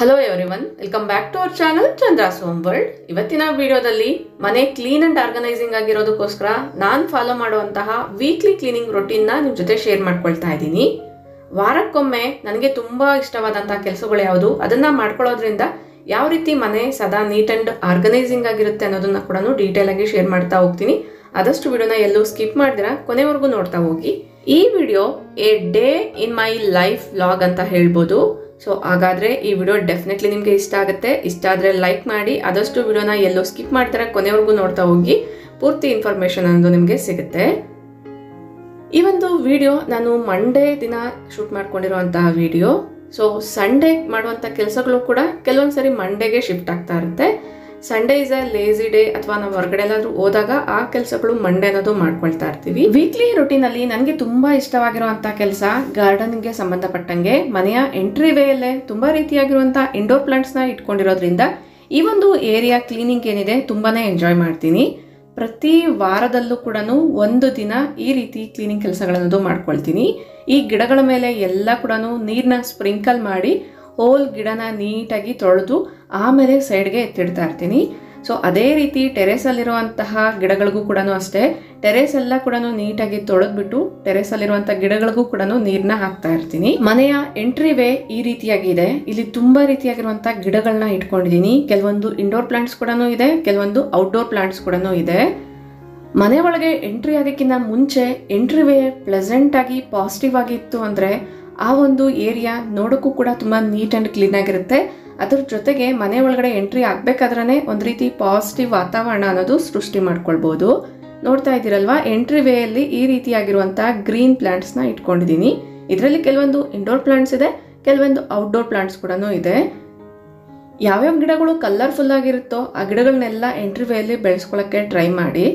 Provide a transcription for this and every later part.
Hello everyone welcome back to our channel Chandra's home world ಇವತ್ತಿನ ವಿಡಿಯೋದಲ್ಲಿ ಮನೆ clean and organising ಆಗಿರೋದಕ್ಕೋಸ್ಕರ ನಾನು follow ಮಾಡುವಂತಹ ವೀಕ್ಲಿ ಕ್ಲೀನಿಂಗ್ ರೊಟೀನ್ನ ನಿಮ್ಮ ಜೊತೆ ಶೇರ್ ಮಾಡ್ಕೊಳ್ತಾ ಇದ್ದೀನಿ. ವಾರಕ್ಕೊಮ್ಮೆ ನನಗೆ ತುಂಬ ಇಷ್ಟವಾದಂತಹ ಕೆಲಸಗಳು ಯಾವುದು, ಅದನ್ನ ಮಾಡ್ಕೊಳ್ಳೋದ್ರಿಂದ ಯಾವ ರೀತಿ ಮನೆ ಸದಾ ನೀಟ್ ಅಂಡ್ ಆರ್ಗನೈಸಿಂಗ್ ಆಗಿರುತ್ತೆ ಅನ್ನೋದನ್ನ ಕೂಡ ಡೀಟೇಲ್ ಆಗಿ ಶೇರ್ ಮಾಡ್ತಾ ಹೋಗ್ತೀನಿ. ಆದಷ್ಟು ವಿಡಿಯೋನ ಎಲ್ಲೂ ಸ್ಕಿಪ್ ಮಾಡಿದಿರ, ಕೊನೆವರೆಗೂ ನೋಡ್ತಾ ಹೋಗಿ. ಈ video a day in my life vlog ಅಂತ ಹೇಳ್ಬೋದು. ಸೊ ಹಾಗಾದರೆ ಈ ವಿಡಿಯೋ ಡೆಫಿನೆಟ್ಲಿ ನಿಮಗೆ ಇಷ್ಟ ಆಗುತ್ತೆ. ಇಷ್ಟ ಆದರೆ ಲೈಕ್ ಮಾಡಿ. ಆದಷ್ಟು ವಿಡಿಯೋನ ಎಲ್ಲೋ ಸ್ಕಿಪ್ ಮಾಡ್ತಾರೆ. ಕೊನೆವರೆಗೂ ನೋಡ್ತಾ ಹೋಗಿ. ಪೂರ್ತಿ ಇನ್ಫಾರ್ಮೇಷನ್ ಅನ್ನೋದು ನಿಮಗೆ ಸಿಗುತ್ತೆ. ಈ ಒಂದು ವಿಡಿಯೋ ನಾನು ಮಂಡೇ ದಿನ ಶೂಟ್ ಮಾಡ್ಕೊಂಡಿರುವಂತಹ ವಿಡಿಯೋ ಸೊ ಸಂಡೇ ಮಾಡುವಂಥ ಕೆಲಸಗಳು ಕೂಡ ಕೆಲವೊಂದು ಸರಿ ಮಂಡೇಗೆ ಶಿಫ್ಟ್ ಆಗ್ತಾ ಇರುತ್ತೆ. Sunday is a lazy day ಅಥವಾ ನಾವು ಹೊರಗಡೆ ಎಲ್ಲಾದ್ರೂ ಹೋದಾಗ ಆ ಕೆಲಸಗಳು ಮಂಡೇ ಅನ್ನೋದು ಮಾಡ್ಕೊಳ್ತಾ ಇರ್ತೀವಿ. ವೀಕ್ಲಿ ರುಟೀನ್ ಅಲ್ಲಿ ನನಗೆ ತುಂಬಾ ಇಷ್ಟವಾಗಿರುವಂತ ಕೆಲಸ ಗಾರ್ಡನ್ಗೆ ಸಂಬಂಧಪಟ್ಟಂಗೆ ಮನೆಯ ಎಂಟ್ರಿ ವೇಯಲ್ಲೇ ತುಂಬಾ ರೀತಿಯಾಗಿರುವಂತಹ ಇಂಡೋರ್ ಪ್ಲಾಂಟ್ಸ್ನ ಇಟ್ಕೊಂಡಿರೋದ್ರಿಂದ ಈ ಒಂದು ಏರಿಯಾ ಕ್ಲೀನಿಂಗ್ ಏನಿದೆ ತುಂಬಾನೇ ಎಂಜಾಯ್ ಮಾಡ್ತೀನಿ. ಪ್ರತಿ ವಾರದಲ್ಲೂ ಕೂಡ ಒಂದು ದಿನ ಈ ರೀತಿ ಕ್ಲೀನಿಂಗ್ ಕೆಲಸಗಳನ್ನೋದು ಮಾಡ್ಕೊಳ್ತೀನಿ. ಈ ಗಿಡಗಳ ಮೇಲೆ ಎಲ್ಲ ಕೂಡ ನೀರನ್ನ ಸ್ಪ್ರಿಂಕಲ್ ಮಾಡಿ ಹೋಲ್ ಗಿಡನ ನೀಟಾಗಿ ತೊಳೆದು ಆಮೇಲೆ ಸೈಡ್ಗೆ ಎತ್ತಿಡ್ತಾ ಇರ್ತೀನಿ. ಸೊ ಅದೇ ರೀತಿ ಟೆರೆಸಲ್ಲಿರುವಂತಹ ಗಿಡಗಳಿಗೂ ಕೂಡ ಅಷ್ಟೇ ಟೆರೆಸ್ ಎಲ್ಲ ಕೂಡ ನೀಟಾಗಿ ತೊಳೆದ್ಬಿಟ್ಟು ಟೆರೆಸಲ್ಲಿರುವಂಥ ಗಿಡಗಳಿಗೂ ಕೂಡ ನೀರನ್ನ ಹಾಕ್ತಾ ಇರ್ತೀನಿ. ಮನೆಯ ಎಂಟ್ರಿ ವೇ ಈ ರೀತಿಯಾಗಿದೆ. ಇಲ್ಲಿ ತುಂಬಾ ರೀತಿಯಾಗಿರುವಂಥ ಗಿಡಗಳನ್ನ ಇಟ್ಕೊಂಡಿದ್ದೀನಿ. ಕೆಲವೊಂದು ಇಂಡೋರ್ ಪ್ಲಾಂಟ್ಸ್ ಕೂಡ ಇದೆ, ಕೆಲವೊಂದು ಔಟ್ಡೋರ್ ಪ್ಲಾಂಟ್ಸ್ ಕೂಡ ಇದೆ. ಮನೆ ಒಳಗೆ ಎಂಟ್ರಿ ಆಗೋಕ್ಕಿಂತ ಮುಂಚೆ ಎಂಟ್ರಿ ವೇ ಪ್ಲೆಸೆಂಟ್ ಆಗಿ ಪಾಸಿಟಿವ್ ಆಗಿ ಇತ್ತು ಅಂದರೆ ಆ ಒಂದು ಏರಿಯಾ ನೋಡೋಕ್ಕೂ ಕೂಡ ತುಂಬ ನೀಟ್ ಆ್ಯಂಡ್ ಕ್ಲೀನ್ ಆಗಿರುತ್ತೆ. ಅದ್ರ ಜೊತೆಗೆ ಮನೆ ಒಳಗಡೆ ಎಂಟ್ರಿ ಆಗ್ಬೇಕಾದ್ರೆ ಒಂದು ರೀತಿ ಪಾಸಿಟಿವ್ ವಾತಾವರಣ ಅನ್ನೋದು ಸೃಷ್ಟಿ ಮಾಡ್ಕೊಳ್ಬೋದು. ನೋಡ್ತಾ ಇದ್ದೀರಲ್ವಾ? ಎಂಟ್ರಿ ವೇಯಲ್ಲಿ ಈ ರೀತಿಯಾಗಿರುವಂಥ ಗ್ರೀನ್ ಪ್ಲಾಂಟ್ಸ್ನ ಇಟ್ಕೊಂಡಿದ್ದೀನಿ. ಇದರಲ್ಲಿ ಕೆಲವೊಂದು ಇಂಡೋರ್ ಪ್ಲಾಂಟ್ಸ್ ಇದೆ, ಕೆಲವೊಂದು ಔಟ್ಡೋರ್ ಪ್ಲಾಂಟ್ಸ್ ಕೂಡ ಇದೆ. ಯಾವ್ಯಾವ ಗಿಡಗಳು ಕಲರ್ಫುಲ್ ಆಗಿರುತ್ತೋ ಆ ಗಿಡಗಳನ್ನೆಲ್ಲ ಎಂಟ್ರಿ ವೇಯಲ್ಲಿ ಬೆಳೆಸ್ಕೊಳ್ಳೋಕ್ಕೆ ಟ್ರೈ ಮಾಡಿ.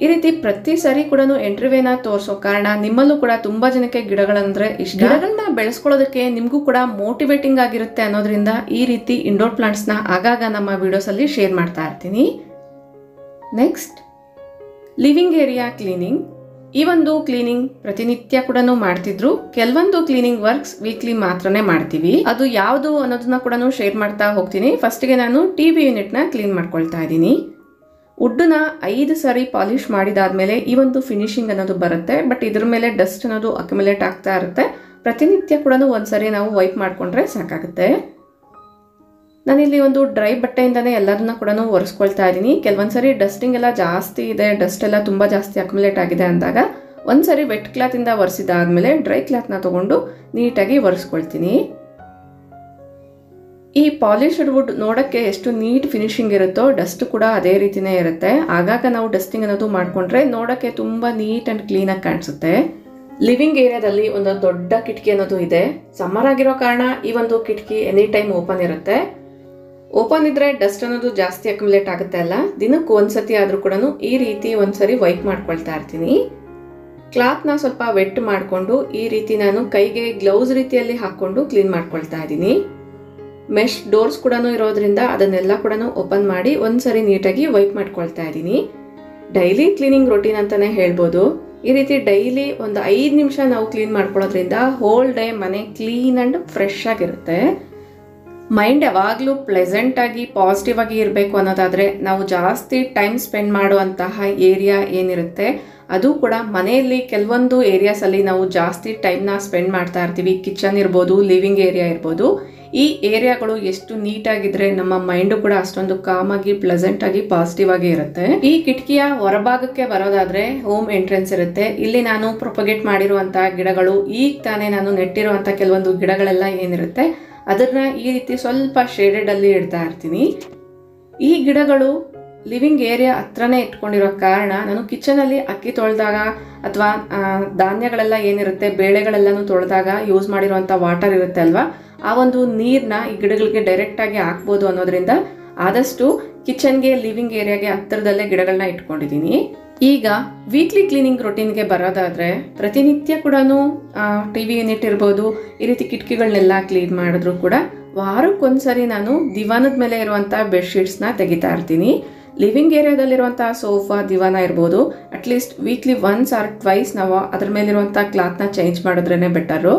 ಈ ರೀತಿ ಪ್ರತಿ ಸರಿ ಕೂಡ ಎಂಟ್ರಿವೇನ ತೋರಿಸೋ ಕಾರಣ ನಿಮ್ಮಲ್ಲೂ ಕೂಡ ತುಂಬಾ ಜನಕ್ಕೆ ಗಿಡಗಳಂದ್ರೆ ಇಷ್ಟ. ಗಿಡಗಳನ್ನ ಬೆಳೆಸ್ಕೊಳ್ಳೋದಕ್ಕೆ ನಿಮಗೂ ಕೂಡ ಮೋಟಿವೇಟಿಂಗ್ ಆಗಿರುತ್ತೆ ಅನ್ನೋದ್ರಿಂದ ಈ ರೀತಿ ಇಂಡೋರ್ ಪ್ಲಾಂಟ್ಸ್ನ ಆಗಾಗ ನಮ್ಮ ವಿಡಿಯೋಸ್ ಅಲ್ಲಿ ಶೇರ್ ಮಾಡ್ತಾ ಇರ್ತೀನಿ. ನೆಕ್ಸ್ಟ್ ಲಿವಿಂಗ್ ಏರಿಯಾ ಕ್ಲೀನಿಂಗ್ ಈ ಒಂದು ಕ್ಲೀನಿಂಗ್ ಪ್ರತಿನಿತ್ಯ ಕೂಡ ಮಾಡ್ತಿದ್ರು. ಕೆಲವೊಂದು ಕ್ಲೀನಿಂಗ್ ವರ್ಕ್ಸ್ ವೀಕ್ಲಿ ಮಾತ್ರನೇ ಮಾಡ್ತೀವಿ. ಅದು ಯಾವುದು ಅನ್ನೋದನ್ನ ಕೂಡ ಶೇರ್ ಮಾಡ್ತಾ ಹೋಗ್ತೀನಿ. ಫಸ್ಟ್ಗೆ ನಾನು ಟಿ ವಿ ಯೂನಿಟ್ನ ಕ್ಲೀನ್ ಮಾಡ್ಕೊಳ್ತಾ ಇದ್ದೀನಿ. ವುಡ್ಡನ್ನ ಐದು ಸಾರಿ ಪಾಲಿಷ್ ಮಾಡಿದಾದ್ಮೇಲೆ ಈ ಒಂದು ಫಿನಿಶಿಂಗ್ ಅನ್ನೋದು ಬರುತ್ತೆ. ಬಟ್ ಇದ್ರ ಮೇಲೆ ಡಸ್ಟ್ ಅನ್ನೋದು ಅಕ್ಯುಮುಲೇಟ್ ಆಗ್ತಾ ಇರುತ್ತೆ. ಪ್ರತಿನಿತ್ಯ ಕೂಡ ಒಂದ್ಸರಿ ನಾವು ವೈಪ್ ಮಾಡಿಕೊಂಡ್ರೆ ಸಾಕಾಗುತ್ತೆ. ನಾನಿಲ್ಲಿ ಒಂದು ಡ್ರೈ ಬಟ್ಟೆಯಿಂದನೇ ಎಲ್ಲದನ್ನ ಕೂಡ ಒರೆಸ್ಕೊಳ್ತಾ ಇದ್ದೀನಿ. ಕೆಲವೊಂದ್ಸರಿ ಡಸ್ಟಿಂಗ್ ಎಲ್ಲ ಜಾಸ್ತಿ ಇದೆ. ಡಸ್ಟ್ ಎಲ್ಲ ತುಂಬ ಜಾಸ್ತಿ ಅಕ್ಯುಮುಲೇಟ್ ಆಗಿದೆ ಅಂದಾಗ ಒಂದ್ಸರಿ ವೆಟ್ ಕ್ಲಾತಿಂದ ಒರೆಸಿದಾದ್ಮೇಲೆ ಡ್ರೈ ಕ್ಲಾತ್ನ ತಗೊಂಡು ನೀಟಾಗಿ ಒರೆಸ್ಕೊಳ್ತೀನಿ. ಈ ಪಾಲಿಶ್ಡ್ ವುಡ್ ನೋಡೋಕ್ಕೆ ಎಷ್ಟು ನೀಟ್ ಫಿನಿಶಿಂಗ್ ಇರುತ್ತೋ, ಡಸ್ಟ್ ಕೂಡ ಅದೇ ರೀತಿನೇ ಇರುತ್ತೆ. ಆಗಾಗ ನಾವು ಡಸ್ಟಿಂಗ್ ಅನ್ನೋದು ಮಾಡಿಕೊಂಡ್ರೆ ನೋಡೋಕ್ಕೆ ತುಂಬ ನೀಟ್ ಆ್ಯಂಡ್ ಕ್ಲೀನಾಗಿ ಕಾಣಿಸುತ್ತೆ. ಲಿವಿಂಗ್ ಏರಿಯಾದಲ್ಲಿ ಒಂದು ದೊಡ್ಡ ಕಿಟಕಿ ಅನ್ನೋದು ಇದೆ. ಸಮ್ಮರ್ ಆಗಿರೋ ಕಾರಣ ಈ ಒಂದು ಕಿಟಕಿ ಎನಿ ಟೈಮ್ ಓಪನ್ ಇರುತ್ತೆ. ಓಪನ್ ಇದ್ರೆ ಡಸ್ಟ್ ಅನ್ನೋದು ಜಾಸ್ತಿ ಅಕ್ಯುಮುಲೇಟ್ ಆಗುತ್ತೆ ಅಲ್ಲ? ದಿನಕ್ಕೆ ಒಂದ್ಸತಿ ಆದರೂ ಕೂಡ ಈ ರೀತಿ ಒಂದ್ಸರಿ ವೈಪ್ ಮಾಡ್ಕೊಳ್ತಾ ಇರ್ತೀನಿ. ಕ್ಲಾತ್ನ ಸ್ವಲ್ಪ ವೆಟ್ ಮಾಡಿಕೊಂಡು ಈ ರೀತಿ ನಾನು ಕೈಗೆ ಗ್ಲೌಸ್ ರೀತಿಯಲ್ಲಿ ಹಾಕ್ಕೊಂಡು ಕ್ಲೀನ್ ಮಾಡ್ಕೊಳ್ತಾ ಇದ್ದೀನಿ. ಮೆಶ್ ಡೋರ್ಸ್ ಕೂಡ ಇರೋದ್ರಿಂದ ಅದನ್ನೆಲ್ಲ ಕೂಡ ಓಪನ್ ಮಾಡಿ ಒಂದ್ಸರಿ ನೀಟಾಗಿ ವೈಪ್ ಮಾಡ್ಕೊಳ್ತಾ ಇದ್ದೀನಿ. ಡೈಲಿ ಕ್ಲೀನಿಂಗ್ ರೊಟೀನ್ ಅಂತಾನೆ ಹೇಳ್ಬೋದು. ಈ ರೀತಿ ಡೈಲಿ ಒಂದು ಐದು ನಿಮಿಷ ನಾವು ಕ್ಲೀನ್ ಮಾಡ್ಕೊಳ್ಳೋದ್ರಿಂದ ಹೋಲ್ ಡೇ ಮನೆ ಕ್ಲೀನ್ ಆ್ಯಂಡ್ ಫ್ರೆಶ್ ಆಗಿರುತ್ತೆ. ಮೈಂಡ್ ಯಾವಾಗಲೂ ಪ್ಲೆಸೆಂಟಾಗಿ ಪಾಸಿಟಿವ್ ಆಗಿ ಇರಬೇಕು ಅನ್ನೋದಾದರೆ ನಾವು ಜಾಸ್ತಿ ಟೈಮ್ ಸ್ಪೆಂಡ್ ಮಾಡುವಂತಹ ಏರಿಯಾ ಏನಿರುತ್ತೆ, ಅದು ಕೂಡ ಮನೆಯಲ್ಲಿ ಕೆಲವೊಂದು ಏರಿಯಾಸಲ್ಲಿ ನಾವು ಜಾಸ್ತಿ ಟೈಮ್ನ ಸ್ಪೆಂಡ್ ಮಾಡ್ತಾ ಇರ್ತೀವಿ. ಕಿಚನ್ ಇರ್ಬೋದು, ಲಿವಿಂಗ್ ಏರಿಯಾ ಇರ್ಬೋದು. ಈ ಏರಿಯಾಗಳು ಎಷ್ಟು ನೀಟಾಗಿದ್ರೆ ನಮ್ಮ ಮೈಂಡು ಕೂಡ ಅಷ್ಟೊಂದು ಕಾಮಾಗಿ ಪ್ಲೆಸೆಂಟ್ ಆಗಿ ಪಾಸಿಟಿವ್ ಆಗಿ ಇರುತ್ತೆ. ಈ ಕಿಟಕಿಯ ಹೊರಭಾಗಕ್ಕೆ ಬರೋದಾದ್ರೆ ಹೋಮ್ ಎಂಟ್ರೆನ್ಸ್ ಇರುತ್ತೆ. ಇಲ್ಲಿ ನಾನು ಪ್ರೊಪಗೇಟ್ ಮಾಡಿರುವಂತಹ ಗಿಡಗಳು, ಈಗ ತಾನೇ ನಾನು ನೆಟ್ಟಿರುವಂತ ಕೆಲವೊಂದು ಗಿಡಗಳೆಲ್ಲ ಏನಿರುತ್ತೆ, ಅದನ್ನ ಈ ರೀತಿ ಸ್ವಲ್ಪ ಶೇಡೆಡ್ ಅಲ್ಲಿ ಇಡ್ತಾ ಇರ್ತೀನಿ. ಈ ಗಿಡಗಳು ಲಿವಿಂಗ್ ಏರಿಯಾ ಹತ್ರನೇ ಇಟ್ಕೊಂಡಿರೋ ಕಾರಣ ನಾನು ಕಿಚನಲ್ಲಿ ಅಕ್ಕಿ ತೊಳೆದಾಗ ಅಥವಾ ಧಾನ್ಯಗಳೆಲ್ಲ ಏನಿರುತ್ತೆ, ಬೇಳೆಗಳೆಲ್ಲನೂ ತೊಳೆದಾಗ ಯೂಸ್ ಮಾಡಿರುವಂಥ ವಾಟರ್ ಇರುತ್ತೆ ಅಲ್ವಾ? ಆ ಒಂದು ನೀರನ್ನ ಈ ಗಿಡಗಳಿಗೆ ಡೈರೆಕ್ಟಾಗಿ ಹಾಕ್ಬೋದು ಅನ್ನೋದ್ರಿಂದ ಆದಷ್ಟು ಕಿಚನ್ಗೆ, ಲಿವಿಂಗ್ ಏರಿಯಾಗೆ ಹತ್ತಿರದಲ್ಲೇ ಗಿಡಗಳನ್ನ ಇಟ್ಕೊಂಡಿದ್ದೀನಿ. ಈಗ ವೀಕ್ಲಿ ಕ್ಲೀನಿಂಗ್ ರೊಟೀನ್ಗೆ ಬರೋದಾದರೆ ಪ್ರತಿನಿತ್ಯ ಕೂಡ ಟಿ ವಿ ಯೂನಿಟ್ ಇರ್ಬೋದು, ಈ ರೀತಿ ಕಿಟಕಿಗಳನ್ನೆಲ್ಲ ಕ್ಲೀನ್ ಮಾಡಿದ್ರು ಕೂಡ ವಾರಕ್ಕೊಂದ್ಸರಿ ನಾನು ದಿವಾನದ ಮೇಲೆ ಇರುವಂಥ ಬೆಡ್ಶೀಟ್ಸ್ನ ತೆಗಿತಾ ಇರ್ತೀನಿ. ಲಿವಿಂಗ್ ಏರಿಯಾದಲ್ಲಿರುವಂಥ ಸೋಫಾ, ದಿವಾನ ಇರ್ಬೋದು. At least weekly once or twice ನಾವು ಅದ್ರ ಮೇಲಿರುವಂಥ ಕ್ಲಾತ್ನ ಚೇಂಜ್ ಮಾಡಿದ್ರೇ ಬೆಟರು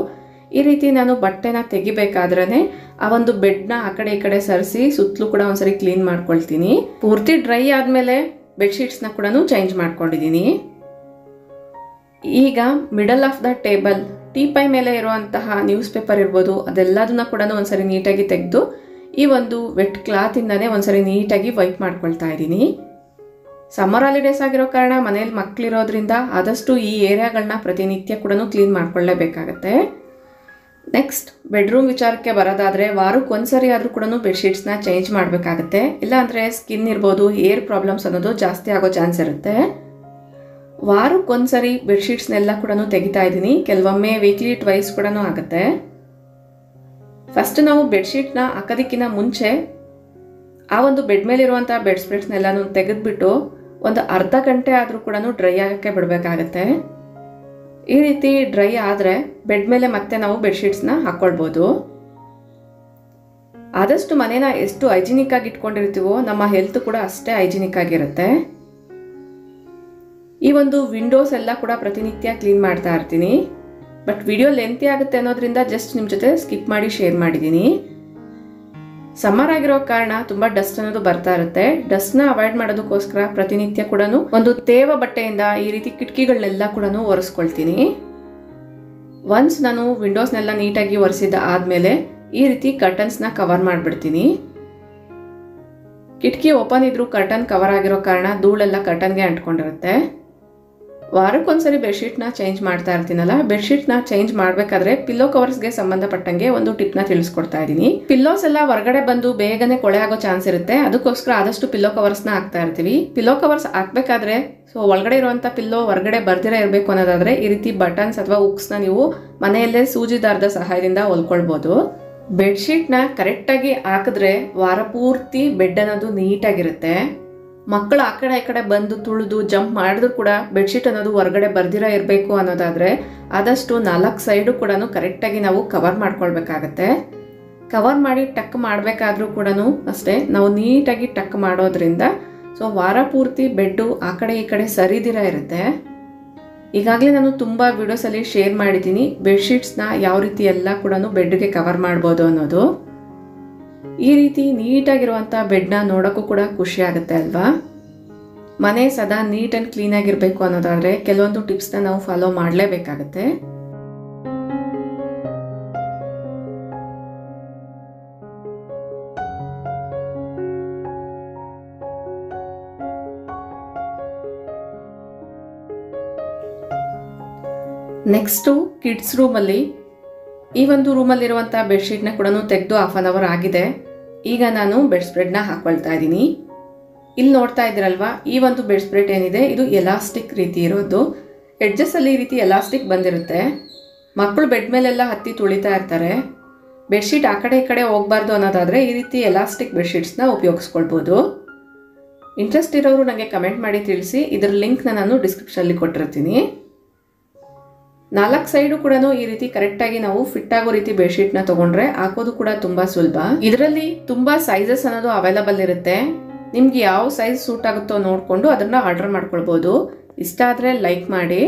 ಈ ರೀತಿ ನಾನು ಬಟ್ಟೆನ ತೆಗಿಬೇಕಾದ್ರೇ ಆ ಒಂದು ಬೆಡ್ನ ಆ ಕಡೆ ಈ ಕಡೆ ಸರಿಸಿ ಸುತ್ತಲೂ ಕೂಡ ಒಂದ್ಸರಿ ಕ್ಲೀನ್ ಮಾಡ್ಕೊಳ್ತೀನಿ. ಪೂರ್ತಿ ಡ್ರೈ ಆದಮೇಲೆ ಬೆಡ್ಶೀಟ್ಸ್ನ ಕೂಡ ಚೇಂಜ್ ಮಾಡ್ಕೊಂಡಿದ್ದೀನಿ. ಈಗ middle of the table teapoy ಮೇಲೆ ಇರುವಂತಹ ನ್ಯೂಸ್ ಪೇಪರ್ ಇರ್ಬೋದು, ಅದೆಲ್ಲದನ್ನ ಕೂಡ ಒಂದ್ಸರಿ ನೀಟಾಗಿ ತೆಗೆದು ಈ ಒಂದು ವೆಟ್ ಕ್ಲಾತಿಂದನೇ ಒಂದ್ಸರಿ ನೀಟಾಗಿ ವೈಪ್ ಮಾಡ್ಕೊಳ್ತಾ ಇದ್ದೀನಿ. ಸಮ್ಮರ್ ಹಾಲಿಡೇಸ್ ಆಗಿರೋ ಕಾರಣ ಮನೇಲಿ ಮಕ್ಕಳಿರೋದ್ರಿಂದ ಆದಷ್ಟು ಈ ಏರಿಯಾಗಳನ್ನ ಪ್ರತಿನಿತ್ಯ ಕೂಡ ಕ್ಲೀನ್ ಮಾಡ್ಕೊಳ್ಳೇಬೇಕಾಗತ್ತೆ ನೆಕ್ಸ್ಟ್ ಬೆಡ್ರೂಮ್ ವಿಚಾರಕ್ಕೆ ಬರೋದಾದರೆ ವಾರಕ್ಕೆ ಒಂದ್ಸರಿ ಆದರೂ ಕೂಡ ಬೆಡ್ಶೀಟ್ಸ್ನ ಚೇಂಜ್ ಮಾಡಬೇಕಾಗತ್ತೆ. ಇಲ್ಲಾಂದರೆ ಸ್ಕಿನ್ ಇರ್ಬೋದು ಏರ್ ಪ್ರಾಬ್ಲಮ್ಸ್ ಅನ್ನೋದು ಜಾಸ್ತಿ ಆಗೋ ಚಾನ್ಸ್ ಇರುತ್ತೆ. ವಾರಕ್ಕೊಂದ್ಸರಿ ಬೆಡ್ಶೀಟ್ಸ್ನೆಲ್ಲ ಕೂಡ ತೆಗಿತಾ ಇದ್ದೀನಿ. ಕೆಲವೊಮ್ಮೆ ವೀಕ್ಲಿ ಟ್ವೈಸ್ ಕೂಡ ಆಗುತ್ತೆ. ಫಸ್ಟ್ ನಾವು ಬೆಡ್ಶೀಟ್ನ ಹಾಕೋದಕ್ಕಿಂತ ಮುಂಚೆ ಆ ಒಂದು ಬೆಡ್ ಮೇಲಿರುವಂಥ ಬೆಡ್ ಸ್ಪ್ರೆಡ್ಸ್ನೆಲ್ಲನೂ ತೆಗೆದುಬಿಟ್ಟು ಒಂದು ಅರ್ಧ ಗಂಟೆ ಆದರೂ ಕೂಡ ಡ್ರೈ ಆಗೋಕ್ಕೆ ಬಿಡಬೇಕಾಗತ್ತೆ. ಈ ರೀತಿ ಡ್ರೈ ಆದರೆ ಬೆಡ್ ಮೇಲೆ ಮತ್ತೆ ನಾವು ಬೆಡ್ಶೀಟ್ಸ್ನ ಹಾಕ್ಕೊಳ್ಬೋದು ಆದಷ್ಟು ಮನೇನ ಎಷ್ಟು ಹೈಜಿನಿಕ್ ಆಗಿ ಇಟ್ಕೊಂಡಿರ್ತೀವೋ ನಮ್ಮ ಹೆಲ್ತ್ ಕೂಡ ಅಷ್ಟೇ ಹೈಜಿನಿಕ್ ಆಗಿರುತ್ತೆ. ಈ ಒಂದು ವಿಂಡೋಸ್ ಎಲ್ಲ ಕೂಡ ಪ್ರತಿನಿತ್ಯ ಕ್ಲೀನ್ ಮಾಡ್ತಾ ಇರ್ತೀನಿ. ಬಟ್ ವಿಡಿಯೋ ಲೆಂತಿ ಆಗುತ್ತೆ ಅನ್ನೋದ್ರಿಂದ ಜಸ್ಟ್ ನಿಮ್ಮ ಜೊತೆ ಸ್ಕಿಪ್ ಮಾಡಿ ಶೇರ್ ಮಾಡಿದ್ದೀನಿ ಸಮ್ಮರ್ ಆಗಿರೋ ಕಾರಣ ತುಂಬ ಡಸ್ಟ್ ಅನ್ನೋದು ಬರ್ತಾ ಇರುತ್ತೆ. ಡಸ್ಟ್ನ ಅವಾಯ್ಡ್ ಮಾಡೋದಕ್ಕೋಸ್ಕರ ಪ್ರತಿನಿತ್ಯ ಕೂಡ ಒಂದು ತೇವ ಬಟ್ಟೆಯಿಂದ ಈ ರೀತಿ ಕಿಟಕಿಗಳನ್ನೆಲ್ಲ ಕೂಡ ಒರೆಸ್ಕೊಳ್ತೀನಿ. ಒನ್ಸ್ ನಾನು ವಿಂಡೋಸ್ನೆಲ್ಲ ನೀಟಾಗಿ ಒರೆಸಿದ ಆದಮೇಲೆ ಈ ರೀತಿ ಕರ್ಟನ್ಸ್ನ ಕವರ್ ಮಾಡಿಬಿಡ್ತೀನಿ. ಕಿಟಕಿ ಓಪನ್ ಇದ್ರೂ ಕರ್ಟನ್ ಕವರ್ ಆಗಿರೋ ಕಾರಣ ಧೂಳೆಲ್ಲ ಕರ್ಟನ್ಗೆ ಅಂಟ್ಕೊಂಡಿರುತ್ತೆ. ವಾರಕ್ಕೊಂದ್ಸರಿ ಬೆಡ್ಶೀಟ್ನ ಚೇಂಜ್ ಮಾಡ್ತಾ ಇರ್ತೀನಲ್ಲ, ಬೆಡ್ಶೀಟ್ನ ಚೇಂಜ್ ಮಾಡಬೇಕಾದ್ರೆ ಪಿಲ್ಲೋ ಕವರ್ಸ್ಗೆ ಸಂಬಂಧಪಟ್ಟಂಗೆ ಒಂದು ಟಿಪ್ನ ತಿಳಿಸ್ಕೊಡ್ತಾ ಇದ್ದೀನಿ. ಪಿಲ್ಲೋಸ್ ಎಲ್ಲ ಹೊರಗಡೆ ಬಂದು ಬೇಗನೆ ಕೊಳೆ ಆಗೋ ಚಾನ್ಸ್ ಇರುತ್ತೆ, ಅದಕ್ಕೋಸ್ಕರ ಆದಷ್ಟು ಪಿಲ್ಲೋ ಕವರ್ಸ್ನ ಹಾಕ್ತಾ ಇರ್ತೀವಿ. ಪಿಲ್ಲೋ ಕವರ್ಸ್ ಹಾಕ್ಬೇಕಾದ್ರೆ, ಸೊ ಒಳಗಡೆ ಇರುವಂಥ ಪಿಲ್ಲೋ ಹೊರಗಡೆ ಬರ್ದಿರ ಇರಬೇಕು ಅನ್ನೋದಾದ್ರೆ ಈ ರೀತಿ ಬಟನ್ಸ್ ಅಥವಾ ಉಕ್ಸ್ನ ನೀವು ಮನೆಯಲ್ಲೇ ಸೂಜಿ ದಾರದ ಸಹಾಯದಿಂದ ಹೊಲ್ಕೊಳ್ಬೋದು. ಬೆಡ್ಶೀಟ್ನ ಕರೆಕ್ಟಾಗಿ ಹಾಕಿದ್ರೆ ವಾರ ಪೂರ್ತಿ ಬೆಡ್ ಅನ್ನೋದು ನೀಟಾಗಿರುತ್ತೆ. ಮಕ್ಕಳು ಆ ಕಡೆ ಈ ಕಡೆ ಬಂದು ತುಳಿದು ಜಂಪ್ ಮಾಡಿದ್ರು ಕೂಡ ಬೆಡ್ಶೀಟ್ ಅನ್ನೋದು ಹೊರಗಡೆ ಬರ್ದಿರ ಇರಬೇಕು ಅನ್ನೋದಾದರೆ ಆದಷ್ಟು ನಾಲ್ಕು ಸೈಡು ಕೂಡ ಕರೆಕ್ಟಾಗಿ ನಾವು ಕವರ್ ಮಾಡ್ಕೊಳ್ಬೇಕಾಗತ್ತೆ. ಕವರ್ ಮಾಡಿ ಟಕ್ ಮಾಡಬೇಕಾದ್ರೂ ಕೂಡ ಅಷ್ಟೇ, ನಾವು ನೀಟಾಗಿ ಟಕ್ ಮಾಡೋದ್ರಿಂದ ಸೊ ವಾರ ಪೂರ್ತಿ ಬೆಡ್ಡು ಆ ಕಡೆ ಈ ಕಡೆ ಸರಿದಿರ ಇರುತ್ತೆ. ಈಗಾಗಲೇ ನಾನು ತುಂಬ ವಿಡಿಯೋಸಲ್ಲಿ ಶೇರ್ ಮಾಡಿದ್ದೀನಿ, ಬೆಡ್ಶೀಟ್ಸ್ನ ಯಾವ ರೀತಿ ಎಲ್ಲ ಕೂಡ ಬೆಡ್ಗೆ ಕವರ್ ಮಾಡ್ಬೋದು ಅನ್ನೋದು. ಈ ರೀತಿ ನೀಟಾಗಿರುವಂಥ ಬೆಡ್ನ ನೋಡೋಕ್ಕೂ ಕೂಡ ಖುಷಿ ಆಗುತ್ತೆ ಅಲ್ವಾ? ಮನೆ ಸದಾ ನೀಟ್ ಆ್ಯಂಡ್ ಕ್ಲೀನಾಗಿರಬೇಕು ಅನ್ನೋದಾದರೆ ಕೆಲವೊಂದು ಟಿಪ್ಸ್ನ ನಾವು ಫಾಲೋ ಮಾಡಲೇಬೇಕಾಗತ್ತೆ. ನೆಕ್ಸ್ಟು ಕಿಡ್ಸ್ ರೂಮಲ್ಲಿ ಈ ಒಂದು ರೂಮಲ್ಲಿರುವಂಥ ಬೆಡ್ಶೀಟ್ನ ಕೂಡ ತೆಗೆದು ಹಾಫ್ ಆನ್ ಅವರ್ ಆಗಿದೆ. ಈಗ ನಾನು ಬೆಡ್ ಸ್ಪ್ರೆಡ್ನ ಹಾಕ್ಕೊಳ್ತಾ ಇದ್ದೀನಿ. ಇಲ್ಲಿ ನೋಡ್ತಾ ಇದ್ದೀರಲ್ವಾ, ಈ ಒಂದು ಬೆಡ್ ಸ್ಪ್ರೆಡ್ ಏನಿದೆ, ಇದು ಎಲಾಸ್ಟಿಕ್ ರೀತಿ ಇರೋದು. ಎಡ್ಜಸ್ಸಲ್ಲಿ ಈ ರೀತಿ ಎಲಾಸ್ಟಿಕ್ ಬಂದಿರುತ್ತೆ. ಮಕ್ಕಳು ಬೆಡ್ ಮೇಲೆಲ್ಲ ಹತ್ತಿ ತುಳಿತಾ ಇರ್ತಾರೆ. ಬೆಡ್ಶೀಟ್ ಆ ಕಡೆ ಈ ಕಡೆ ಹೋಗ್ಬಾರ್ದು ಅನ್ನೋದಾದರೆ ಈ ರೀತಿ ಎಲಾಸ್ಟಿಕ್ ಬೆಡ್ಶೀಟ್ಸ್ನ ಉಪಯೋಗಿಸ್ಕೊಳ್ಬೋದು. ಇಂಟ್ರೆಸ್ಟ್ ಇರೋರು ನನಗೆ ಕಮೆಂಟ್ ಮಾಡಿ ತಿಳಿಸಿ, ಇದರ ಲಿಂಕ್ನ ನಾನು ಡಿಸ್ಕ್ರಿಪ್ಷನಲ್ಲಿ ಕೊಟ್ಟಿರ್ತೀನಿ. ನಾಲ್ಕು ಸೈಡು ಕೂಡ ಈ ರೀತಿ ಕರೆಕ್ಟಾಗಿ ನಾವು ಫಿಟ್ ಆಗೋ ರೀತಿ ಬೆಡ್ಶೀಟ್ನ ತಗೊಂಡ್ರೆ ಹಾಕೋದು ಕೂಡ ತುಂಬ ಸುಲಭ. ಇದರಲ್ಲಿ ತುಂಬ ಸೈಜಸ್ ಅನ್ನೋದು ಅವೈಲಬಲ್ ಇರುತ್ತೆ. ನಿಮ್ಗೆ ಯಾವ ಸೈಜ್ ಸೂಟ್ ಆಗುತ್ತೋ ನೋಡಿಕೊಂಡು ಅದನ್ನು ಆರ್ಡರ್ ಮಾಡ್ಕೊಳ್ಬೋದು. ಇಷ್ಟ ಆದರೆ ಲೈಕ್ ಮಾಡಿ.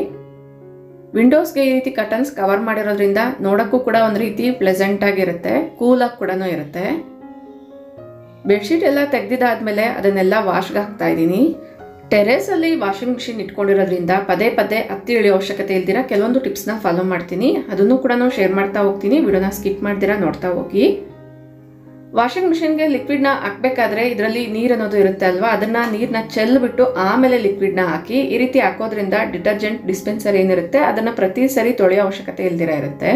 ವಿಂಡೋಸ್ಗೆ ಈ ರೀತಿ ಕಟನ್ಸ್ ಕವರ್ ಮಾಡಿರೋದ್ರಿಂದ ನೋಡೋಕ್ಕೂ ಕೂಡ ಒಂದು ರೀತಿ ಪ್ಲೆಸೆಂಟ್ ಆಗಿರುತ್ತೆ ಕೂಲಾಗಿ ಕೂಡ ಇರುತ್ತೆ. ಬೆಡ್ಶೀಟ್ ಎಲ್ಲ ತೆಗೆದಿದ್ದಾದ್ಮೇಲೆ ಅದನ್ನೆಲ್ಲ ವಾಶ್ಗೆ ಹಾಕ್ತಾ ಇದ್ದೀನಿ. ಟೆರೇಸಲ್ಲಿ ವಾಷಿಂಗ್ ಮಿಷಿನ್ ಇಟ್ಕೊಂಡಿರೋದ್ರಿಂದ ಪದೇ ಪದೇ ಹತ್ತಿ ಇಳಿಯೋ ಅವಶ್ಯಕತೆ ಇಲ್ದಿರ ಕೆಲವೊಂದು ಟಿಪ್ಸ್ನ ಫಾಲೋ ಮಾಡ್ತೀನಿ. ಅದನ್ನು ಕೂಡ ಶೇರ್ ಮಾಡ್ತಾ ಹೋಗ್ತೀನಿ. ವಿಡಿಯೋನ ಸ್ಕಿಪ್ ಮಾಡ್ದಿರಾ ನೋಡ್ತಾ ಹೋಗಿ. ವಾಷಿಂಗ್ ಮಿಷಿನ್ಗೆ ಲಿಕ್ವಿಡ್ನ ಹಾಕ್ಬೇಕಾದ್ರೆ ಇದರಲ್ಲಿ ನೀರು ಅನ್ನೋದು ಇರುತ್ತೆ ಅಲ್ವಾ? ಅದನ್ನ ನೀರನ್ನ ಚೆಲ್ಬಿಟ್ಟು ಆಮೇಲೆ ಲಿಕ್ವಿಡ್ನ ಹಾಕಿ ಈ ರೀತಿ ಹಾಕೋದ್ರಿಂದ ಡಿಟರ್ಜೆಂಟ್ ಡಿಸ್ಪೆನ್ಸರ್ ಏನಿರುತ್ತೆ, ಅದನ್ನ ಪ್ರತಿ ಸರಿ ತೊಳೆಯೋ ಅವಶ್ಯಕತೆ ಇಲ್ದಿರ ಇರುತ್ತೆ.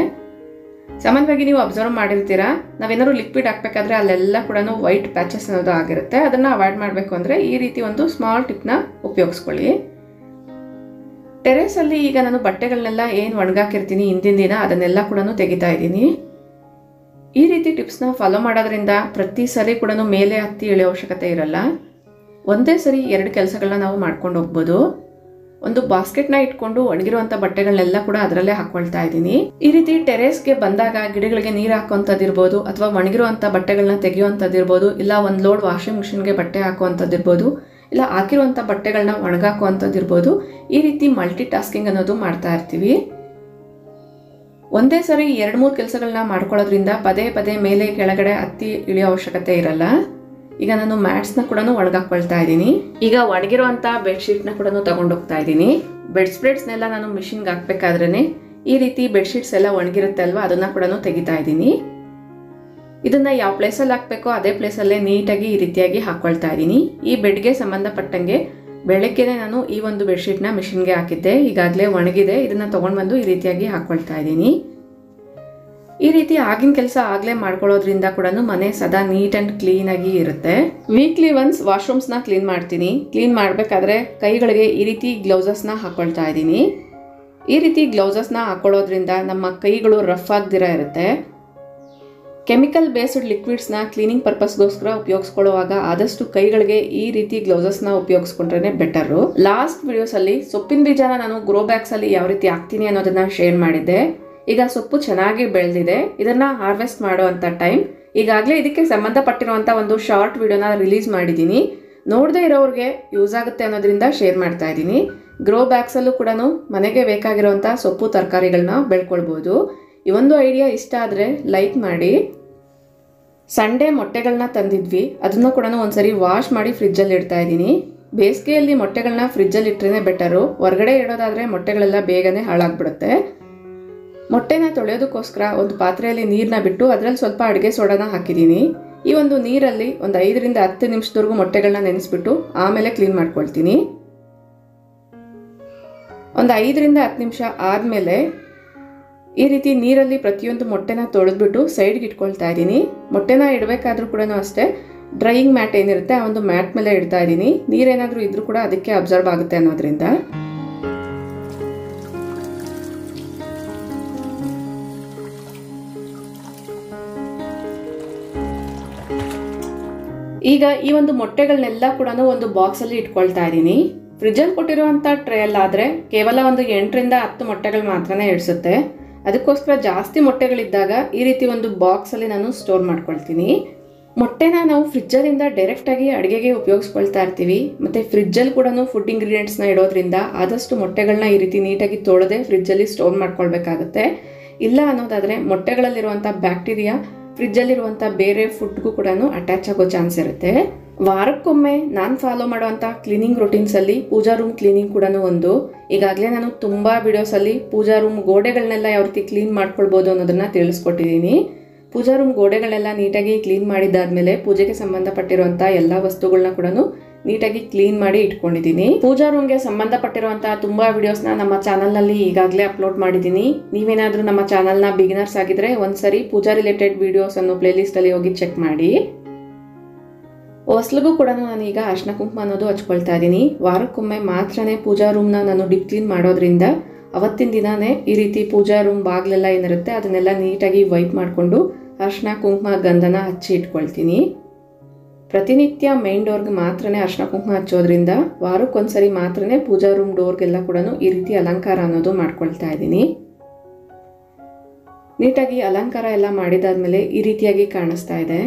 ಸಾಮಾನ್ಯವಾಗಿ ನೀವು ಅಬ್ಸರ್ವ್ ಮಾಡಿರ್ತೀರಾ? ನಾವೇನಾದ್ರು ಲಿಕ್ವಿಡ್ ಹಾಕ್ಬೇಕಾದ್ರೆ ಅಲ್ಲೆಲ್ಲ ಕೂಡ ವೈಟ್ ಪ್ಯಾಚಸ್ ಅನ್ನೋದು ಆಗಿರುತ್ತೆ. ಅದನ್ನು ಅವಾಯ್ಡ್ ಮಾಡಬೇಕು ಅಂದರೆ ಈ ರೀತಿ ಒಂದು ಸ್ಮಾಲ್ ಟಿಪ್ನ ಉಪಯೋಗಿಸ್ಕೊಳ್ಳಿ. ಟೆರೇಸಲ್ಲಿ ಈಗ ನಾನು ಬಟ್ಟೆಗಳನ್ನೆಲ್ಲ ಏನು ಒಣಗಾಕಿರ್ತೀನಿ ಹಿಂದಿನ ದಿನ ಅದನ್ನೆಲ್ಲ ಕೂಡ ತೆಗಿತಾ ಇದ್ದೀನಿ. ಈ ರೀತಿ ಟಿಪ್ಸ್ನ ಫಾಲೋ ಮಾಡೋದ್ರಿಂದ ಪ್ರತಿ ಸರಿ ಕೂಡ ಮೇಲೆ ಹತ್ತಿ ಇಳಿಯೋ ಅವಶ್ಯಕತೆ ಇರಲ್ಲ. ಒಂದೇ ಸರಿ ಎರಡು ಕೆಲಸಗಳನ್ನ ನಾವು ಮಾಡ್ಕೊಂಡು ಹೋಗ್ಬೋದು. ಒಂದು ಬಾಸ್ಕೆಟ್ನ ಇಟ್ಕೊಂಡು ಒಣಗಿರುವಂತ ಬಟ್ಟೆಗಳನ್ನೆಲ್ಲ ಕೂಡ ಅದರಲ್ಲೇ ಹಾಕೊಳ್ತಾ ಇದ್ದೀನಿ. ಈ ರೀತಿ ಟೆರೇಸ್ಗೆ ಬಂದಾಗ ಗಿಡಗಳಿಗೆ ನೀರು ಹಾಕುವಂಥದ್ದಿರ್ಬೋದು ಅಥವಾ ಒಣಗಿರುವಂಥ ಬಟ್ಟೆಗಳನ್ನ ತೆಗೆಯುವಂಥದ್ದಿರ್ಬೋದು ಇಲ್ಲ ಒಂದು ಲೋಡ್ ವಾಷಿಂಗ್ ಮಿಷಿನ್ಗೆ ಬಟ್ಟೆ ಹಾಕುವಂಥದ್ದಿರ್ಬೋದು ಇಲ್ಲ ಹಾಕಿರುವಂಥ ಬಟ್ಟೆಗಳನ್ನ ಒಣಗಾಕುವಂಥದ್ದಿರ್ಬೋದು ಈ ರೀತಿ ಮಲ್ಟಿ ಟಾಸ್ಕಿಂಗ್ ಅನ್ನೋದು ಮಾಡ್ತಾ ಇರ್ತೀವಿ. ಒಂದೇ ಸರಿ ಎರಡು ಮೂರು ಕೆಲಸಗಳನ್ನ ಮಾಡ್ಕೊಳ್ಳೋದ್ರಿಂದ ಪದೇ ಪದೇ ಮೇಲೆ ಕೆಳಗಡೆ ಹತ್ತಿ ಇಳಿಯೋ ಅವಶ್ಯಕತೆ ಇರಲ್ಲ. ಈಗ ನಾನು ಮ್ಯಾಟ್ಸ್ನ ಕೂಡ ಒಣಗಾಕೊಳ್ತಾ ಇದ್ದೀನಿ. ಈಗ ಒಣಗಿರುವಂಥ ಬೆಡ್ಶೀಟ್ನ ಕೂಡ ತಗೊಂಡೋಗ್ತಾ ಇದ್ದೀನಿ. ಬೆಡ್ ಸ್ಪ್ರೆಡ್ಸ್ನೆಲ್ಲ ನಾನು ಮಿಷಿನ್ಗೆ ಹಾಕ್ಬೇಕಾದ್ರೆ ಈ ರೀತಿ ಬೆಡ್ಶೀಟ್ಸ್ ಎಲ್ಲ ಒಣಗಿರುತ್ತೆ ಅಲ್ವಾ ಅದನ್ನು ಕೂಡ ತೆಗಿತಾ ಇದ್ದೀನಿ. ಇದನ್ನು ಯಾವ ಪ್ಲೇಸಲ್ಲಿ ಹಾಕ್ಬೇಕೋ ಅದೇ ಪ್ಲೇಸಲ್ಲೇ ನೀಟಾಗಿ ಈ ರೀತಿಯಾಗಿ ಹಾಕ್ಕೊಳ್ತಾ ಇದ್ದೀನಿ. ಈ ಬೆಡ್ಗೆ ಸಂಬಂಧಪಟ್ಟಂಗೆ ಬೆಳಗ್ಗೆನೆ ನಾನು ಈ ಒಂದು ಬೆಡ್ಶೀಟ್ನ ಮಿಷಿನ್ಗೆ ಹಾಕಿದ್ದೆ. ಈಗಾಗಲೇ ಒಣಗಿದೆ. ಇದನ್ನು ತೊಗೊಂಡು ಬಂದು ಈ ರೀತಿಯಾಗಿ ಹಾಕ್ಕೊಳ್ತಾ ಇದ್ದೀನಿ. ಈ ರೀತಿ ಆಗಿನ ಕೆಲಸ ಆಗಲೇ ಮಾಡ್ಕೊಳ್ಳೋದ್ರಿಂದ ಕೂಡ ಮನೆ ಸದಾ ನೀಟ್ ಆ್ಯಂಡ್ ಕ್ಲೀನಾಗಿ ಇರುತ್ತೆ. ವೀಕ್ಲಿ ಒನ್ಸ್ ವಾಶ್ರೂಮ್ಸ್ನ ಕ್ಲೀನ್ ಮಾಡ್ತೀನಿ. ಕ್ಲೀನ್ ಮಾಡಬೇಕಾದ್ರೆ ಕೈಗಳಿಗೆ ಈ ರೀತಿ ಗ್ಲೌಸಸ್ನ ಹಾಕ್ಕೊಳ್ತಾ ಇದ್ದೀನಿ. ಈ ರೀತಿ ಗ್ಲೌಸಸ್ನ ಹಾಕೊಳ್ಳೋದ್ರಿಂದ ನಮ್ಮ ಕೈಗಳು ರಫ್ ಆಗದಿರ ಇರುತ್ತೆ. ಕೆಮಿಕಲ್ ಬೇಸ್ಡ್ ಲಿಕ್ವಿಡ್ಸ್ನ ಕ್ಲೀನಿಂಗ್ ಪರ್ಪಸ್ಗೋಸ್ಕರ ಉಪಯೋಗಿಸ್ಕೊಳ್ಳುವಾಗ ಆದಷ್ಟು ಕೈಗಳಿಗೆ ಈ ರೀತಿ ಗ್ಲೌಸಸ್ನ ಉಪಯೋಗಿಸ್ಕೊಂಡ್ರೆ ಬೆಟರು ಲಾಸ್ಟ್ ವಿಡಿಯೋಸಲ್ಲಿ ಸೊಪ್ಪಿನ ಬೀಜನ ನಾನು ಗ್ರೋ ಬ್ಯಾಗ್ಸಲ್ಲಿ ಯಾವ ರೀತಿ ಹಾಕ್ತೀನಿ ಅನ್ನೋದನ್ನ ಶೇರ್ ಮಾಡಿದ್ದೆ. ಈಗ ಸೊಪ್ಪು ಚೆನ್ನಾಗಿ ಬೆಳೆದಿದೆ. ಇದನ್ನ ಹಾರ್ವೆಸ್ಟ್ ಮಾಡುವಂತ ಟೈಮ್. ಈಗಾಗಲೇ ಇದಕ್ಕೆ ಸಂಬಂಧಪಟ್ಟಿರುವಂಥ ಒಂದು ಶಾರ್ಟ್ ವಿಡಿಯೋನ ರಿಲೀಸ್ ಮಾಡಿದ್ದೀನಿ. ನೋಡದೇ ಇರೋರಿಗೆ ಯೂಸ್ ಆಗುತ್ತೆ ಅನ್ನೋದ್ರಿಂದ ಶೇರ್ ಮಾಡ್ತಾ ಇದ್ದೀನಿ. ಗ್ರೋ ಬ್ಯಾಗ್ಸಲ್ಲೂ ಕೂಡ ಮನೆಗೆ ಬೇಕಾಗಿರೋವಂಥ ಸೊಪ್ಪು ತರಕಾರಿಗಳನ್ನ ಬೆಳ್ಕೊಳ್ಬೋದು. ಈ ಒಂದು ಐಡಿಯಾ ಇಷ್ಟ ಆದರೆ ಲೈಕ್ ಮಾಡಿ. ಸಂಡೇ ಮೊಟ್ಟೆಗಳನ್ನ ತಂದಿದ್ವಿ. ಅದನ್ನು ಕೂಡ ಒಂದ್ಸರಿ ವಾಶ್ ಮಾಡಿ ಫ್ರಿಜ್ಜಲ್ಲಿ ಇಡ್ತಾ ಇದ್ದೀನಿ. ಬೇಸಿಗೆಯಲ್ಲಿ ಮೊಟ್ಟೆಗಳನ್ನ ಫ್ರಿಜ್ಜಲ್ಲಿ ಇಟ್ಟರೆ ಬೆಟರು. ಹೊರಗಡೆ ಇಡೋದಾದರೆ ಮೊಟ್ಟೆಗಳೆಲ್ಲ ಬೇಗನೆ ಹಾಳಾಗ್ಬಿಡುತ್ತೆ. ಮೊಟ್ಟೆನ ತೊಳೆಯೋದಕ್ಕೋಸ್ಕರ ಒಂದು ಪಾತ್ರೆಯಲ್ಲಿ ನೀರನ್ನ ಬಿಟ್ಟು ಅದರಲ್ಲಿ ಸ್ವಲ್ಪ ಅಡುಗೆ ಸೋಡಾನ ಹಾಕಿದ್ದೀನಿ. ಈ ಒಂದು ನೀರಲ್ಲಿ ಒಂದು ಐದರಿಂದ ಹತ್ತು ನಿಮಿಷದವರೆಗೂ ಮೊಟ್ಟೆಗಳನ್ನ ನೆನೆಸ್ಬಿಟ್ಟು ಆಮೇಲೆ ಕ್ಲೀನ್ ಮಾಡ್ಕೊಳ್ತೀನಿ. ಒಂದು ಐದರಿಂದ ಹತ್ತು ನಿಮಿಷ ಆದಮೇಲೆ ಈ ರೀತಿ ನೀರಲ್ಲಿ ಪ್ರತಿಯೊಂದು ಮೊಟ್ಟೆನ ತೊಳೆದ್ಬಿಟ್ಟು ಸೈಡ್ಗೆ ಇಟ್ಕೊಳ್ತಾ ಇದ್ದೀನಿ. ಮೊಟ್ಟೆನ ಇಡಬೇಕಾದ್ರೂ ಕೂಡ ಅಷ್ಟೇ ಡ್ರೈಯಿಂಗ್ ಮ್ಯಾಟ್ ಏನಿರುತ್ತೆ ಆ ಒಂದು ಮ್ಯಾಟ್ ಮೇಲೆ ಇಡ್ತಾ ಇದ್ದೀನಿ. ನೀರೇನಾದರೂ ಇದ್ರೂ ಕೂಡ ಅದಕ್ಕೆ ಅಬ್ಸರ್ವ್ ಆಗುತ್ತೆ ಅನ್ನೋದ್ರಿಂದ. ಈಗ ಈ ಒಂದು ಮೊಟ್ಟೆಗಳನ್ನೆಲ್ಲ ಕೂಡ ಒಂದು ಬಾಕ್ಸಲ್ಲಿ ಇಟ್ಕೊಳ್ತಾ ಇದ್ದೀನಿ. ಫ್ರಿಜ್ಜಲ್ಲಿ ಕೊಟ್ಟಿರುವಂಥ ಟ್ರೇಯಲ್ಲಾದರೆ ಕೇವಲ ಒಂದು ಎಂಟರಿಂದ ಹತ್ತು ಮೊಟ್ಟೆಗಳು ಮಾತ್ರನೇ ಇಡಿಸುತ್ತೆ ಅದಕ್ಕೋಸ್ಕರ ಜಾಸ್ತಿ ಮೊಟ್ಟೆಗಳಿದ್ದಾಗ ಈ ರೀತಿ ಒಂದು ಬಾಕ್ಸಲ್ಲಿ ನಾನು ಸ್ಟೋರ್ ಮಾಡ್ಕೊಳ್ತೀನಿ. ಮೊಟ್ಟೆನ ನಾವು ಫ್ರಿಜ್ಜಲ್ಲಿಂದ ಡೈರೆಕ್ಟಾಗಿ ಅಡುಗೆಗೆ ಉಪಯೋಗಿಸ್ಕೊಳ್ತಾ ಇರ್ತೀವಿ. ಮತ್ತು ಫ್ರಿಜ್ಜಲ್ಲಿ ಕೂಡ ಫುಡ್ ಇಂಗ್ರೀಡಿಯೆಂಟ್ಸ್ನ ಇಡೋದ್ರಿಂದ ಆದಷ್ಟು ಮೊಟ್ಟೆಗಳನ್ನ ಈ ರೀತಿ ನೀಟಾಗಿ ತೊಳೆದೇ ಫ್ರಿಜ್ಜಲ್ಲಿ ಸ್ಟೋರ್ ಮಾಡ್ಕೊಳ್ಬೇಕಾಗುತ್ತೆ. ಇಲ್ಲ ಅನ್ನೋದಾದರೆ ಮೊಟ್ಟೆಗಳಲ್ಲಿರುವಂಥ ಬ್ಯಾಕ್ಟೀರಿಯಾ ಫ್ರಿಜ್ಜಲ್ಲಿರುವಂಥ ಬೇರೆ ಫುಡ್ಗೂ ಕೂಡ ಅಟ್ಯಾಚ್ ಆಗೋ ಚಾನ್ಸ್ ಇರುತ್ತೆ. ವಾರಕ್ಕೊಮ್ಮೆ ನಾನು ಫಾಲೋ ಮಾಡುವಂಥ ಕ್ಲೀನಿಂಗ್ ರೊಟೀನ್ಸಲ್ಲಿ ಪೂಜಾ ರೂಮ್ ಕ್ಲೀನಿಂಗ್ ಕೂಡ ಒಂದು. ಈಗಾಗಲೇ ನಾನು ತುಂಬ ವಿಡಿಯೋಸಲ್ಲಿ ಪೂಜಾ ರೂಮ್ ಗೋಡೆಗಳನ್ನೆಲ್ಲ ಯಾವ ರೀತಿ ಕ್ಲೀನ್ ಮಾಡ್ಕೊಳ್ಬೋದು ಅನ್ನೋದನ್ನು ತಿಳಿಸ್ಕೊಟ್ಟಿದ್ದೀನಿ. ಪೂಜಾ ರೂಮ್ ಗೋಡೆಗಳೆಲ್ಲ ನೀಟಾಗಿ ಕ್ಲೀನ್ ಮಾಡಿದ್ದಾದ್ಮೇಲೆ ಪೂಜೆಗೆ ಸಂಬಂಧಪಟ್ಟಿರುವಂಥ ಎಲ್ಲ ವಸ್ತುಗಳನ್ನ ಕೂಡ ನೀಟಾಗಿ ಕ್ಲೀನ್ ಮಾಡಿ ಇಟ್ಕೊಂಡಿದ್ದೀನಿ. ಪೂಜಾ ರೂಮ್ಗೆ ಸಂಬಂಧಪಟ್ಟಿರುವಂತಹ ತುಂಬಾ ವಿಡಿಯೋಸ್ನ ನಮ್ಮ ಚಾನಲ್ನಲ್ಲಿ ಈಗಾಗಲೇ ಅಪ್ಲೋಡ್ ಮಾಡಿದ್ದೀನಿ. ನೀವೇನಾದರೂ ನಮ್ಮ ಚಾನಲ್ನ ಬಿಗಿನರ್ಸ್ ಆಗಿದ್ರೆ ಒಂದ್ಸರಿ ಪೂಜಾ ರಿಲೇಟೆಡ್ ವಿಡಿಯೋಸ್ ಅನ್ನು ಪ್ಲೇಲಿಸ್ಟಲ್ಲಿ ಹೋಗಿ ಚೆಕ್ ಮಾಡಿ. ಹೊಸ್ಲಿಗೂ ಕೂಡ ಈಗ ಅರ್ಶಿನ ಕುಂಕುಮ ಅನ್ನೋದು ಹಚ್ಕೊಳ್ತಾ ಇದ್ದೀನಿ. ವಾರಕ್ಕೊಮ್ಮೆ ಮಾತ್ರನೇ ಪೂಜಾ ರೂಮ್ನ ನಾನು ಡಿಪ್ ಕ್ಲೀನ್ ಮಾಡೋದ್ರಿಂದ ಅವತ್ತಿನ ದಿನಾನೇ ಈ ರೀತಿ ಪೂಜಾ ರೂಮ್ ಬಾಗ್ಲೆಲ್ಲ ಏನಿರುತ್ತೆ ಅದನ್ನೆಲ್ಲ ನೀಟಾಗಿ ವೈಪ್ ಮಾಡಿಕೊಂಡು ಅರ್ಶನ ಕುಂಕುಮ ಗಂಧನ ಹಚ್ಚಿ ಇಟ್ಕೊಳ್ತೀನಿ. ಪ್ರತಿನಿತ್ಯ ಮೇನ್ ಡೋರ್ಗೆ ಮಾತ್ರನೇ ಅರ್ಶನ ಕುಂಕುಮ ಹಚ್ಚೋದ್ರಿಂದ ವಾರಕ್ಕೊಂದ್ಸರಿ ಮಾತ್ರನೇ ಪೂಜಾ ರೂಮ್ ಡೋರ್ಗೆಲ್ಲ ಕೂಡ ಈ ರೀತಿ ಅಲಂಕಾರ ಅನ್ನೋದು ಮಾಡ್ಕೊಳ್ತಾ ಇದ್ದೀನಿ. ನೀಟಾಗಿ ಅಲಂಕಾರ ಎಲ್ಲ ಮಾಡಿದಾದ್ಮೇಲೆ ಈ ರೀತಿಯಾಗಿ ಕಾಣಿಸ್ತಾ ಇದೆ.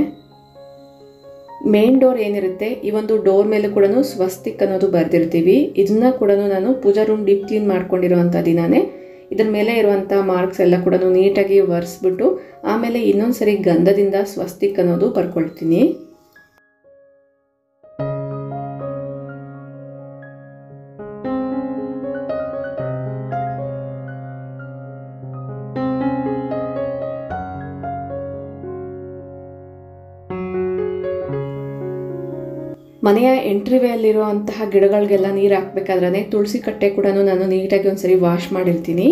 ಮೇನ್ ಡೋರ್ ಏನಿರುತ್ತೆ, ಈ ಒಂದು ಡೋರ್ ಮೇಲೆ ಕೂಡ ಸ್ವಸ್ತಿಕ್ ಅನ್ನೋದು ಬರೆದಿರ್ತೀವಿ. ಇದನ್ನ ಕೂಡ ನಾನು ಪೂಜಾ ರೂಮ್ ಡೀಪ್ ಕ್ಲೀನ್ ಮಾಡ್ಕೊಂಡಿರುವಂಥ ದಿನಾನೇ ಇದ್ರ ಮೇಲೆ ಇರುವಂಥ ಮಾರ್ಕ್ಸ್ ಎಲ್ಲ ಕೂಡ ನೀಟಾಗಿ ಒರೆಸ್ಬಿಟ್ಟು ಆಮೇಲೆ ಇನ್ನೊಂದ್ಸರಿ ಗಂಧದಿಂದ ಸ್ವಸ್ತಿಕ್ ಅನ್ನೋದು ಬರ್ಕೊಳ್ತೀನಿ. ಮನೆಯ ಎಂಟ್ರಿವೇಯಲ್ಲಿರುವಂತಹ ಗಿಡಗಳಿಗೆಲ್ಲ ನೀರು ಹಾಕ್ಬೇಕಾದ್ರೆ ತುಳಸಿ ಕಟ್ಟೆ ಕೂಡ ನಾನು ನೀಟಾಗಿ ಒಂದ್ಸರಿ ವಾಶ್ ಮಾಡಿರ್ತೀನಿ.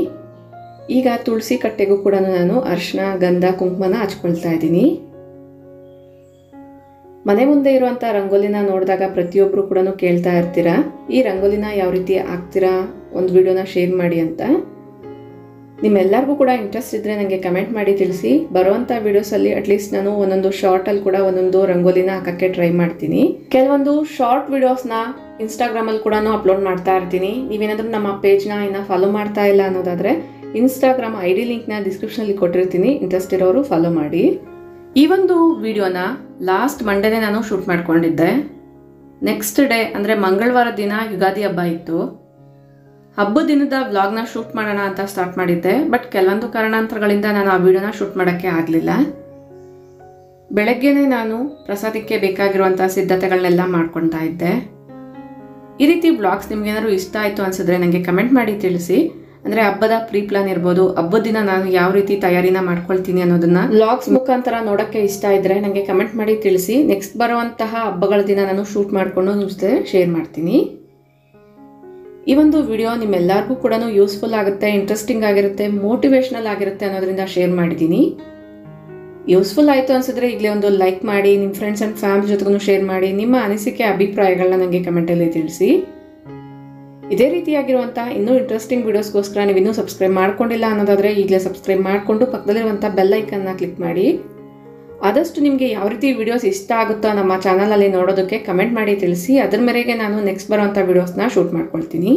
ಈಗ ತುಳಸಿ ಕಟ್ಟೆಗೂ ಕೂಡ ನಾನು ಅರಿಶಿನ ಗಂಧ, ಕುಂಕುಮನ ಹಚ್ಕೊಳ್ತಾ ಇದ್ದೀನಿ. ಮನೆ ಮುಂದೆ ಇರುವಂಥ ರಂಗೋಲಿನ ನೋಡಿದಾಗ ಪ್ರತಿಯೊಬ್ಬರು ಕೂಡ ಕೇಳ್ತಾ ಇರ್ತೀರಾ, ಈ ರಂಗೋಲಿನ ಯಾವ ರೀತಿ ಹಾಕ್ತೀರಾ, ಒಂದು ವಿಡಿಯೋನ ಶೇರ್ ಮಾಡಿ ಅಂತ. ನಿಮ್ಮೆಲ್ಲರಿಗೂ ಕೂಡ ಇಂಟ್ರೆಸ್ಟ್ ಇದ್ದರೆ ನನಗೆ ಕಮೆಂಟ್ ಮಾಡಿ ತಿಳಿಸಿ. ಬರುವಂಥ ವೀಡಿಯೋಸಲ್ಲಿ ಅಟ್ಲೀಸ್ಟ್ ನಾನು ಒಂದೊಂದು ಶಾರ್ಟಲ್ಲಿ ಕೂಡ ಒಂದೊಂದು ರಂಗೋಲಿನ ಹಾಕೋಕ್ಕೆ ಟ್ರೈ ಮಾಡ್ತೀನಿ. ಕೆಲವೊಂದು ಶಾರ್ಟ್ ವೀಡಿಯೋಸ್ನ ಇನ್ಸ್ಟಾಗ್ರಾಮಲ್ಲಿ ಕೂಡ ಅಪ್ಲೋಡ್ ಮಾಡ್ತಾ ಇರ್ತೀನಿ. ನೀವೇನಾದರೂ ನಮ್ಮ ಪೇಜ್ನ ಇನ್ನು ಫಾಲೋ ಮಾಡ್ತಾ ಇಲ್ಲ ಅನ್ನೋದಾದರೆ ಇನ್ಸ್ಟಾಗ್ರಾಮ್ ಐ ಡಿ ಲಿಂಕ್ನ ಡಿಸ್ಕ್ರಿಪ್ಷನಲ್ಲಿ ಕೊಟ್ಟಿರ್ತೀನಿ. ಇಂಟ್ರೆಸ್ಟ್ ಇರೋರು ಫಾಲೋ ಮಾಡಿ. ಈ ಒಂದು ವಿಡಿಯೋನ ಲಾಸ್ಟ್ ಮಂಡೇನೇ ನಾನು ಶೂಟ್ ಮಾಡ್ಕೊಂಡಿದ್ದೆ. ನೆಕ್ಸ್ಟ್ ಡೇ ಅಂದರೆ ಮಂಗಳವಾರ ದಿನ ಯುಗಾದಿ ಹಬ್ಬ ಇತ್ತು. ಹಬ್ಬದ ದಿನದ ವ್ಲಾಗ್ನ ಶೂಟ್ ಮಾಡೋಣ ಅಂತ ಸ್ಟಾರ್ಟ್ ಮಾಡಿದ್ದೆ ಬಟ್ ಕೆಲವೊಂದು ಕಾರಣಾಂತರಗಳಿಂದ ನಾನು ಆ ವಿಡಿಯೋನ ಶೂಟ್ ಮಾಡೋಕ್ಕೆ ಆಗಲಿಲ್ಲ. ಬೆಳಗ್ಗೆನೇ ನಾನು ಪ್ರಸಾದಕ್ಕೆ ಬೇಕಾಗಿರುವಂಥ ಸಿದ್ಧತೆಗಳನ್ನೆಲ್ಲ ಮಾಡ್ಕೊತಾ ಇದ್ದೆ. ಈ ರೀತಿ ಬ್ಲಾಗ್ಸ್ ನಿಮ್ಗೇನಾದ್ರು ಇಷ್ಟ ಆಯಿತು ಅನಿಸಿದ್ರೆ ನನಗೆ ಕಮೆಂಟ್ ಮಾಡಿ ತಿಳಿಸಿ. ಅಂದರೆ ಹಬ್ಬದ ಪ್ರೀ ಪ್ಲಾನ್ ಇರ್ಬೋದು, ಹಬ್ಬದ ದಿನ ನಾನು ಯಾವ ರೀತಿ ತಯಾರಿನ ಮಾಡ್ಕೊಳ್ತೀನಿ ಅನ್ನೋದನ್ನ ಬ್ಲಾಗ್ಸ್ ಮುಖಾಂತರ ನೋಡೋಕ್ಕೆ ಇಷ್ಟ ಇದ್ದರೆ ನನಗೆ ಕಮೆಂಟ್ ಮಾಡಿ ತಿಳಿಸಿ. ನೆಕ್ಸ್ಟ್ ಬರುವಂತಹ ಹಬ್ಬಗಳ ದಿನ ನಾನು ಶೂಟ್ ಮಾಡಿಕೊಂಡು ನಿಮ್ಮ ಜೊತೆ ಶೇರ್ ಮಾಡ್ತೀನಿ. ಈ ಒಂದು ವಿಡಿಯೋ ನಿಮ್ಮೆಲ್ಲರಿಗೂ ಕೂಡ ಯೂಸ್ಫುಲ್ ಆಗುತ್ತೆ ಇಂಟ್ರೆಸ್ಟಿಂಗ್ ಆಗಿರುತ್ತೆ ಮೋಟಿವೇಶ್ನಲ್ ಆಗಿರುತ್ತೆ ಅನ್ನೋದ್ರಿಂದ ಶೇರ್ ಮಾಡಿದ್ದೀನಿ. ಯೂಸ್ಫುಲ್ ಆಯಿತು ಅನಿಸಿದ್ರೆ ಈಗಲೇ ಒಂದು ಲೈಕ್ ಮಾಡಿ ನಿಮ್ಮ ಫ್ರೆಂಡ್ಸ್ ಆ್ಯಂಡ್ ಫ್ಯಾಮಿಲಿ ಜೊತೆಗೂ ಶೇರ್ ಮಾಡಿ, ನಿಮ್ಮ ಅನಿಸಿಕೆ ಅಭಿಪ್ರಾಯಗಳನ್ನ ನನಗೆ ಕಮೆಂಟಲ್ಲಿ ತಿಳಿಸಿ. ಇದೇ ರೀತಿಯಾಗಿರುವಂಥ ಇನ್ನೂ ಇಂಟ್ರೆಸ್ಟಿಂಗ್ ವಿಡಿಯೋಸ್ಗೋಸ್ಕರ ನೀವು ಇನ್ನೂ ಸಬ್ಸ್ಕ್ರೈಬ್ ಮಾಡ್ಕೊಂಡಿಲ್ಲ ಅನ್ನೋದಾದರೆ ಈಗಲೇ ಸಬ್ಸ್ಕ್ರೈಬ್ ಮಾಡಿಕೊಂಡು ಪಕ್ಕದಲ್ಲಿರುವಂಥ ಬೆಲ್ ಐಕನ್ನ ಕ್ಲಿಕ್ ಮಾಡಿ. ಆದಷ್ಟು ನಿಮಗೆ ಯಾವ ರೀತಿ ವಿಡಿಯೋಸ್ ಇಷ್ಟ ಆಗುತ್ತೋ ನಮ್ಮ ಚಾನಲಲ್ಲಿ ನೋಡೋದಕ್ಕೆ ಕಮೆಂಟ್ ಮಾಡಿ ತಿಳಿಸಿ. ಅದ್ರ ಮೇರೆಗೆ ನಾನು ನೆಕ್ಸ್ಟ್ ಬರುವಂಥ ವಿಡಿಯೋಸ್ನ ಶೂಟ್ ಮಾಡ್ಕೊಳ್ತೀನಿ.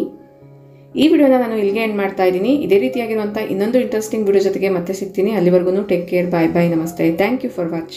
ಈ ವಿಡಿಯೋನ ನಾನು ಇಲ್ಲಿಗೆ ಎಂಡ್ ಮಾಡ್ತಾ ಇದ್ದೀನಿ. ಇದೇ ರೀತಿಯಾಗಿರುವಂಥ ಇನ್ನೊಂದು ಇಂಟ್ರೆಸ್ಟಿಂಗ್ ವಿಡಿಯೋ ಜೊತೆಗೆ ಮತ್ತೆ ಸಿಗ್ತೀನಿ. ಅಲ್ಲಿವರೆಗೂ ಟೇಕ್ ಕೇರ್ ಬಾಯ್ ಬಾಯ್ ನಮಸ್ತೆ. Thank you for watching